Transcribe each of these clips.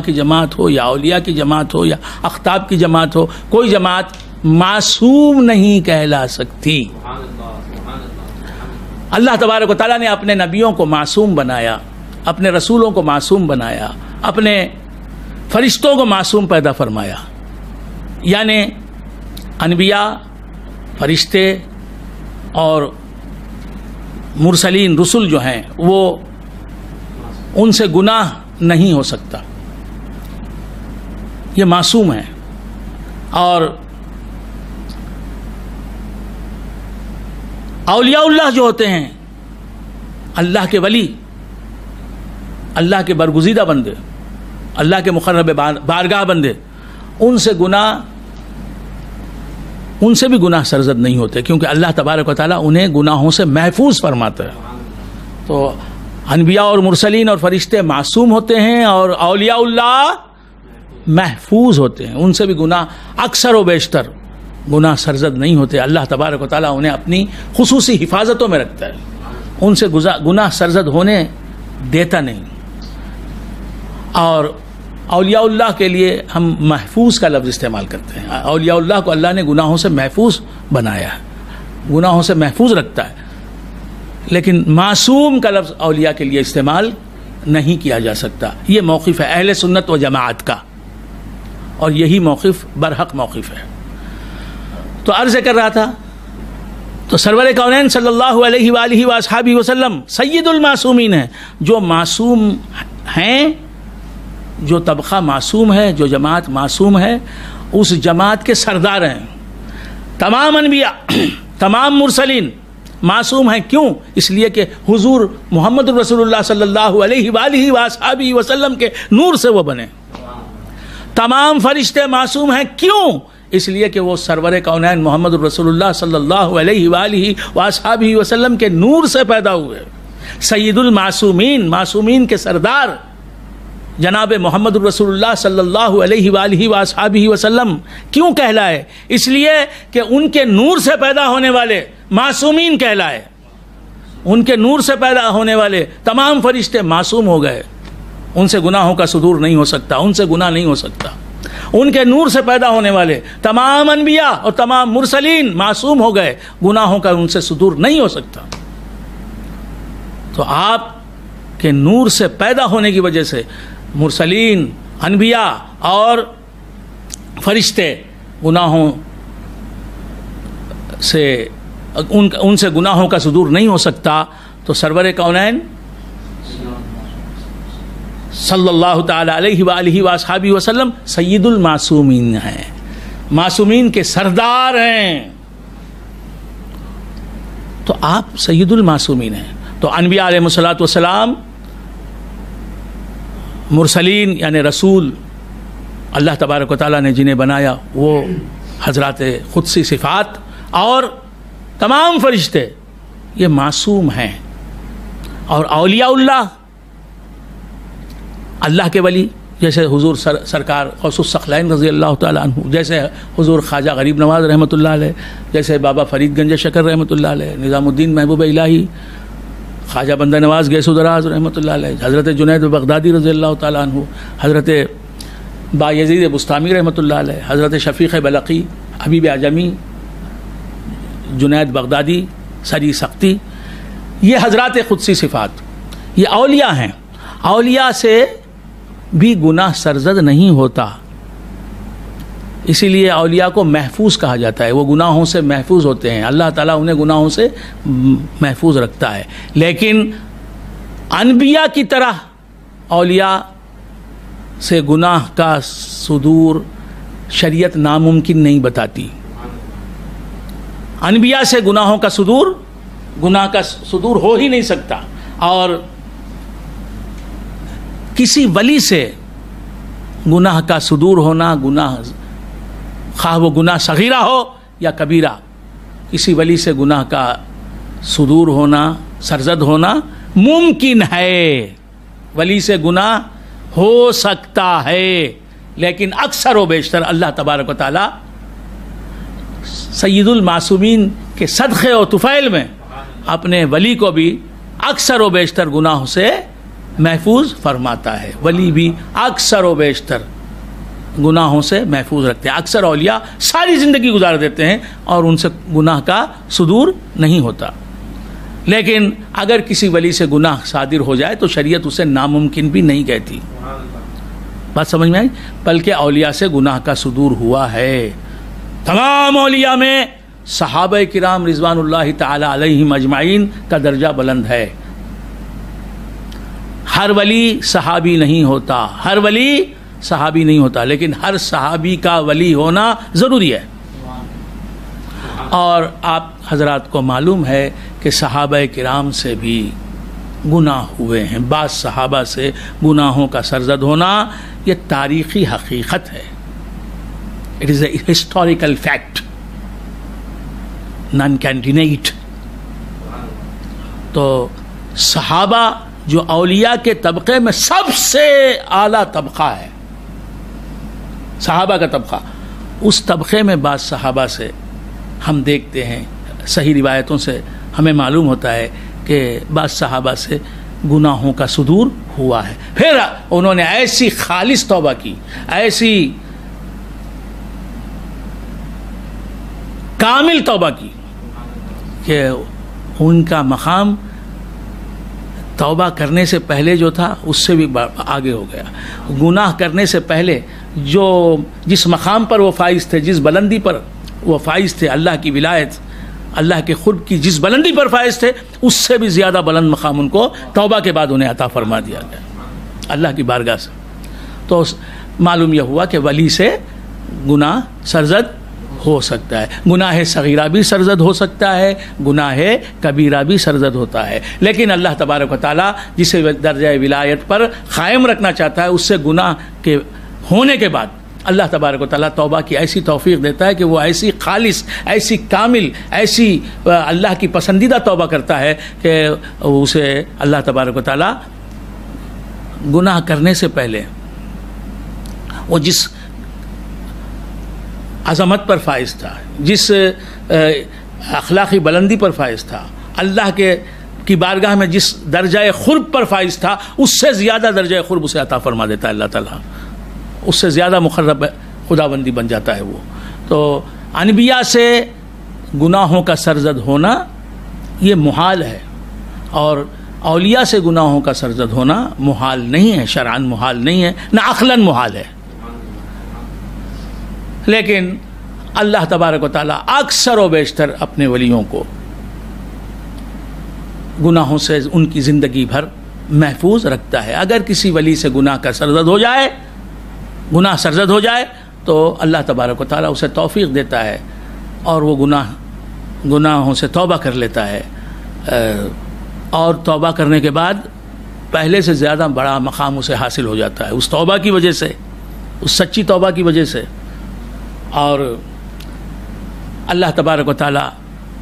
की जमात हो, या अलिया की जमात हो, या अख्ताब की जमात हो, कोई जमात मासूम नहीं कहला सकती। अल्लाह तबारक ताली ने अपने नबियों को मासूम बनाया, अपने रसूलों को मासूम बनाया, अपने फरिश्तों को मासूम पैदा फरमाया। यानी अनबिया, फरिश्ते और मुरसलीन, रसुल जो हैं, वो उनसे गुनाह नहीं हो सकता। ये मासूम है। और अलियाउल्लाह जो होते हैं, अल्लाह के वली, अल्लाह के बरगुजीदा बंदे, अल्लाह के मुखरब बारगाह बंदे, उनसे गुनाह, उनसे भी गुनाह सरजद नहीं होते, क्योंकि अल्लाह तबारक ताली उन्हें गुनाहों से महफूज फरमाता है। तो अनबिया और मुरसलिन और फरिश्ते मासूम होते हैं और अलियाउल्लाह महफूज होते हैं। उनसे भी गुनाह अक्सर व बेशतर। गुनाह सरजद नहीं होते। अल्लाह तबारक ताली उन्हें अपनी खसूसी हिफाजतों में रखता है। उनसे गुनाह सरजद होने देता नहीं। और अलियाउल्लाह के लिए हम महफूज का लफ्ज़ इस्तेमाल करते हैं। अलियाउल्लाह को अल्लाह ने गुनाहों से महफूज बनाया है। गुनाहों से महफूज रखता है। लेकिन मासूम का लफ्ज़ अलिया के लिए इस्तेमाल नहीं किया जा सकता। ये मौक़ है अहल सुन्नत व जमात का। और यही मौक़ बरहक मौक़ है। तो अर्ज़ कर रहा था तो सरवर कौन सल्लल्लाहु अलैहि वसहाबी वसल्लम सैदुल है, जो मासूम हैं, जो तबका मासूम है, जो जमात मासूम है, उस जमात के सरदार हैं। तमाम अनबिया, तमाम मुरसलीन मासूम हैं। क्यों? इसलिए कि हुजूर मोहम्मद रसूलुल्लाह सल्लल्लाहु अलैहि वसल्लम के नूर से वो बने। तमाम फरिश्ते मासूम हैं, क्यों? इसलिए कि वो सरवर कौनैन मोहम्मद रसूलुल्लाह सल्लल्लाहु अलैहि वसल्लम के नूर से पैदा हुए। सईदुल मासूमीन मासूमीन के सरदार, जनाब मोहम्मद रसूलुल्लाह सल्लल्लाहु अलैहि वसल्लम, क्यों कहलाए? इसलिए कि उनके नूर से पैदा होने वाले मासूमीन कहलाए। उनके नूर से पैदा होने वाले तमाम फरिश्ते मासूम हो गए। उनसे गुनाहों का सुदूर नहीं हो सकता, उनसे गुनाह नहीं हो सकता। उनके नूर से पैदा होने वाले तमाम अनबिया और तमाम मुरसलीन मासूम हो गए, गुनाहों का उनसे सुदूर नहीं हो सकता। तो आप के नूर से पैदा होने की वजह से मुरसलीन, अनबिया और फरिश्ते गुनाहों से, उन, उनसे गुनाहों का सुदूर नहीं हो सकता तो सरवर कौनैन सल्लल्लाहु अलैहि वसल्लम सैदुल मासूमीन हैं। मासूमीन के सरदार हैं। तो आप सैदुल मासूमीन हैं। तो अनबिया मुरसलीन यानी रसूल, अल्लाह तबारक ताली ने जिन्हें बनाया, वो हज़रत ख़ुदसी सिफ़ात और तमाम फरिश्ते, ये मासूम हैं। और अलियाउल्लाह अल्लाह के वली जैसे हुजूर सर, सरकार खसूसखलैन रज़ी अल्लाह तु जैसे हुजूर ख्वाजा गरीब नवाज़ रहमत जैसे बाबा फरीद गंज शकर रहमत निज़ामुद्दीन महबूब इलाही ख्वाजा बंदा नवाज़ गैसुदराज रहमत हज़रत जुनैद बगदादी रज़ी अल्लाह तु हज़रत बायजीद बुस्तामी रहमत हज़रत Shafiq Balkhi Habib Ajami Junaid Baghdadi Sari Saqati ये हज़रत ख़ुदसी सिफ़ात ये अलिया हैं। अलिया से भी गुनाह सरजद नहीं होता। इसीलिए अलिया को महफूज कहा जाता है। वो गुनाहों से महफूज होते हैं। अल्लाह ताला उन्हें गुनाहों से महफूज रखता है। लेकिन अनबिया की तरह अलिया से गुनाह का सुदूर शरीयत नामुमकिन नहीं बताती। अनबिया से गुनाहों का सुदूर, गुनाह का सुदूर हो ही नहीं सकता। और किसी वली से गुनाह का सुदूर होना, गुनाह खा वो गुनाह सगीरा हो या कबीरा, किसी वली से गुनाह का सुदूर होना, सरजद होना मुमकिन है। वली से गुनाह हो सकता है, लेकिन अक्सर व बेशतर अल्लाह तबारक ताली सईदुल मासूमीन के सदक़े और तुफ़ैल में अपने वली को भी अक्सर व बेशतर गुनाहों से महफूज फरमाता है। वली भी अक्सर व बेशतर गुनाहों से महफूज रखते हैं। अक्सर औलिया सारी ज़िंदगी गुजार देते हैं और उनसे गुनाह का सुदूर नहीं होता। लेकिन अगर किसी वली से गुनाह सादिर हो जाए तो शरीयत उसे नामुमकिन भी नहीं कहती। बात समझ में आई? बल्कि औलिया से गुनाह का सुदूर हुआ है। तमाम औलिया में सहाब किराम रिजवान तजमाइन का दर्जा बुलंद है। हर वली सहाबी नहीं होता। हर वली सहाबी नहीं होता, लेकिन हर सहाबी का वली होना ज़रूरी है। और आप, हजरात को मालूम है कि सहाब किराम से भी गुनाह हुए हैं। बाद सहाबा से गुनाहों का सरजद होना ये तारीखी हकीकत है। It is a historical fact non candidate तो सहाबा जो अलिया के तबके में सबसे आला तबका है, सहाबा का तबका। उस तबके में बाद सहाबा से हम देखते हैं, सही रिवायतों से हमें मालूम होता है कि बाद सहाबा से गुनाहों का सुदूर हुआ है। फिर उन्होंने ऐसी खालिश तौबा की, ऐसी कामिल तौबा की कि उनका मकाम तौबा करने से पहले जो था, उससे भी आगे हो गया। गुनाह करने से पहले जो जिस मकाम पर वो फाइज थे, जिस बुलंदी पर वो फाइज थे, अल्लाह की विलायत, अल्लाह के खुद की जिस बुलंदी पर फाइज थे, उससे भी ज़्यादा बुलंद मकाम उनको तौबा के बाद उन्हें अता फरमा दिया गया। अल्लाह की बारगाह से। तो मालूम यह हुआ कि वली से गुनाह, सरजद हो सकता है। गुनाह सगीरा भी सरजद हो सकता है, गुनाह कबीरा भी सरजद होता है। लेकिन अल्लाह तबारक ताली जिसे दर्जा विलायत पर क़ायम रखना चाहता है, उससे गुनाह के होने के बाद अल्लाह तबारक ताली तौबा की ऐसी तोफ़ी देता है कि वो ऐसी खालिश, ऐसी कामिल, ऐसी अल्लाह की पसंदीदा तौबा करता है कि उसे अल्लाह तबारक ताली गुनाह करने से पहले वो जिस अजमत पर फायज था, जिस अखलाक़ी बुलंदी पर फायज था, अल्लाह के, की बारगाह में जिस दर्जा खुरब पर फायज था, उससे ज़्यादा दर्जा खुरब उसे अता फरमा देता है अल्लाह ताला। उससे ज़्यादा मुखर्रब खुदाबंदी बन जाता है वो। तो अनबिया से गुनाहों का सरजद होना, ये मुहाल है। और अलिया से गुनाहों का सरजद होना मुहाल नहीं है, शरान मुहाल नहीं है, ना अखलन मुहाल है। लेकिन अल्लाह तबारक ताली अक्सर व बेशतर अपने वलियों को गुनाहों से उनकी ज़िंदगी भर महफूज रखता है। अगर किसी वली से गुनाह का सरजद हो जाए, गुनाह सरजद हो जाए तो अल्लाह तबारक ताली उसे तोफ़ी देता है और वो गुनाह, गुनाहों से तौबा कर लेता है। और तौबा करने के बाद पहले से ज़्यादा बड़ा मकाम उसे हासिल हो जाता है। उस तौबा की वजह से, उस सच्ची तौबा की वजह से। और अल्लाह तबारक ताली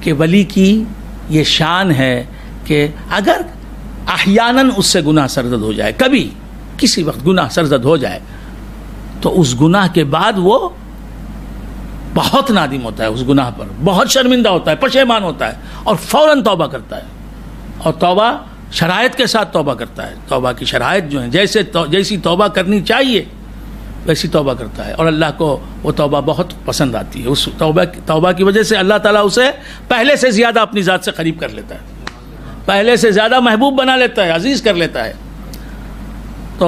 के वली की ये शान है कि अगर अहियानन उससे गुनाह सरजद हो जाए कभी किसी वक्त गुनाह सरजद हो जाए तो उस गुनाह के बाद वो बहुत नादिम होता है उस गुनाह पर। बहुत शर्मिंदा होता है पशेमान होता है और फ़ौर तौबा करता है। और तौबा शराइत के साथ तौबा करता है। तौबा की शराइत जो है जैसे तो, जैसी तौबा करनी चाहिए वैसी तौबा करता है। और अल्लाह को वो तौबा बहुत पसंद आती है। उस तौबा तौबा की वजह से अल्लाह ताला उसे पहले से ज़्यादा अपनी ज़ात से करीब कर लेता है। पहले से ज़्यादा महबूब बना लेता है, अज़ीज़ कर लेता है। तो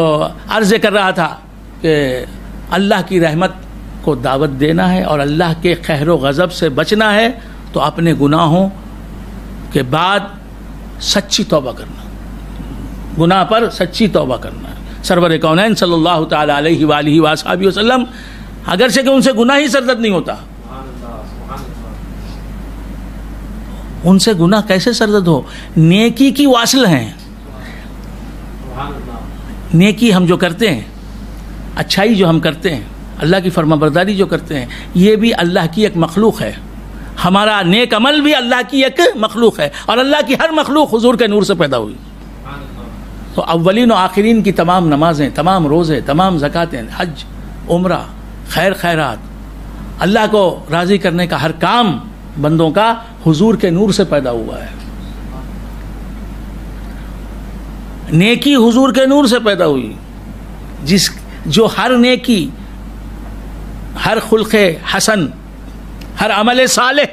अर्ज़ कर रहा था कि अल्लाह की रहमत को दावत देना है और अल्लाह के खैर गज़ब से बचना है तो अपने गुनाहों के बाद सच्ची तौबा करना। गुनाह पर सच्ची तौबा करना। है सरवर कौन सल्लल्लाहु अलैहि वसल्लम, अगर से कि उनसे गुनाह ही सरदर्द नहीं होता। उनसे गुनाह कैसे सरदर्द हो? नेकी की वासल हैं। नेकी हम जो करते हैं, अच्छाई जो हम करते हैं, अल्लाह की फर्माबरदारी जो करते हैं, ये भी अल्लाह की एक मखलूक है। हमारा नेक अमल भी अल्लाह की एक मखलूक है और अल्लाह की हर मखलूक हजूर के नूर से पैदा हुई। तो अव्वलिन आखिरीन की तमाम नमाजें, तमाम रोज़े, तमाम ज़क़ातें हज, उम्र, खैर खैरात। अल्लाह को राज़ी करने का हर काम बंदों का हुजूर के नूर से पैदा हुआ है। नेकी हुजूर के नूर से पैदा हुई। जिस, जो हर नेकी, हर खुल्क हसन, हर अमल साले